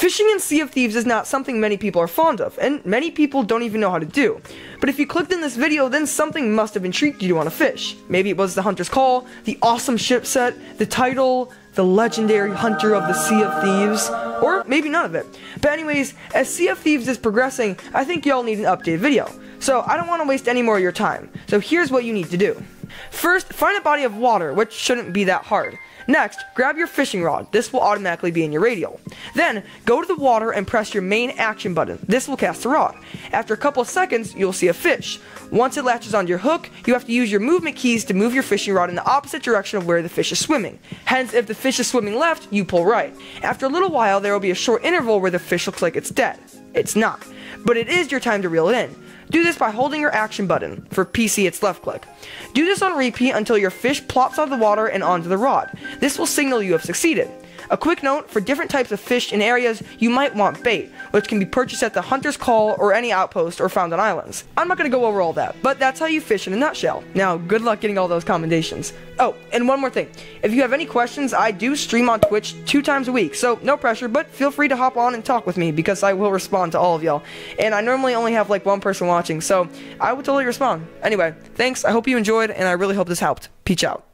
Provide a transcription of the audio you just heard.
Fishing in Sea of Thieves is not something many people are fond of, and many people don't even know how to do. But if you clicked in this video, then something must have intrigued you to want to fish. Maybe it was the Hunter's Call, the awesome ship set, the title, the legendary Hunter of the Sea of Thieves, or maybe none of it. But anyways, as Sea of Thieves is progressing, I think y'all need an updated video. So I don't want to waste any more of your time. So here's what you need to do. First, find a body of water, which shouldn't be that hard. Next, grab your fishing rod. This will automatically be in your radial. Then, go to the water and press your main action button. This will cast the rod. After a couple of seconds, you'll see a fish. Once it latches onto your hook, you have to use your movement keys to move your fishing rod in the opposite direction of where the fish is swimming. Hence, if the fish is swimming left, you pull right. After a little while, there will be a short interval where the fish looks like it's dead. It's not. But it is your time to reel it in. Do this by holding your action button. For PC, it's left click. Do this on repeat until your fish plops out of the water and onto the rod. This will signal you have succeeded. A quick note, for different types of fish in areas, you might want bait, which can be purchased at the Hunter's Call or any outpost or found on islands. I'm not going to go over all that, but that's how you fish in a nutshell. Now, good luck getting all those commendations. Oh, and one more thing. If you have any questions, I do stream on Twitch two times a week, so no pressure, but feel free to hop on and talk with me because I will respond to all of y'all. And I normally only have like one person watching, so I will totally respond. Anyway, thanks, I hope you enjoyed, and I really hope this helped. Peace out.